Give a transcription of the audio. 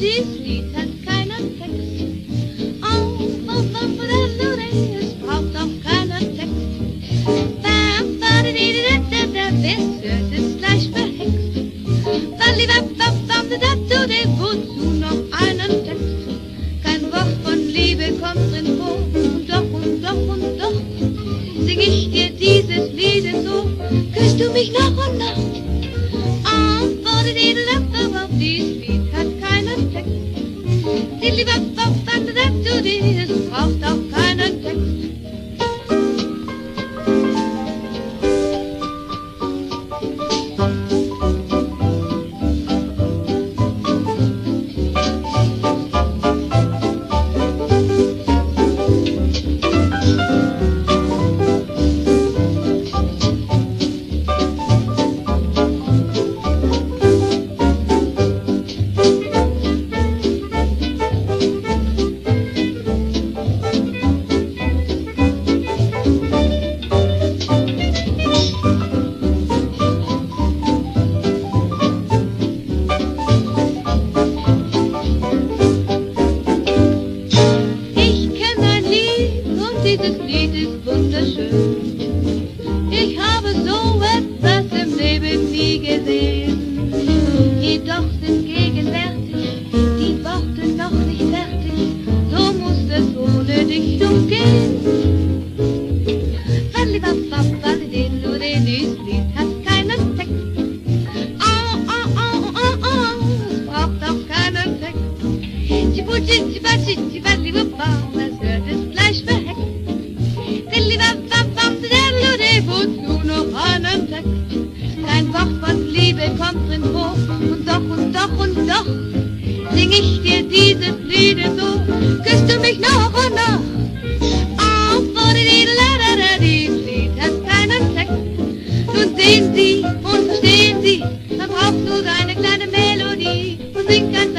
Dieses Lied hat keinen Text. Oh, oh, oh, oh, das so es braucht auch keinen Text. Bam, bam, da, da, da, wer hört es gleich verhext? Balli, bam, bam, bam, da, da, da, wozu noch einen Text? Kein Wort von Liebe kommt drin vor. Und doch, und doch, und doch, sing ich dir dieses Lied so. Küsst du mich noch und noch? Oh, oh, da, da, da, da, da, die lieber Bob, wenn du dir, dieses Lied ist wunderschön. Ich habe so etwas im Leben nie gesehen. Jedoch sind gegenwärtig die Worte noch nicht fertig. So muss es ohne dich umgehen. Dieses Lied hat keinen Text. Oh, oh, oh, oh, keinen Text. Liebe kommt drin vor und doch und doch und doch sing ich dir dieses Lied so, küsst du mich noch und noch. Dieses Lied hat keinen Zweck. Nun sehen Sie und verstehen Sie, dann brauchst du deine kleine Melodie. Und sing ganz